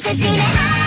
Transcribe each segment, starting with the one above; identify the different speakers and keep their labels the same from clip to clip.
Speaker 1: kisses in a high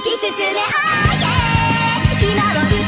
Speaker 1: 今き進ま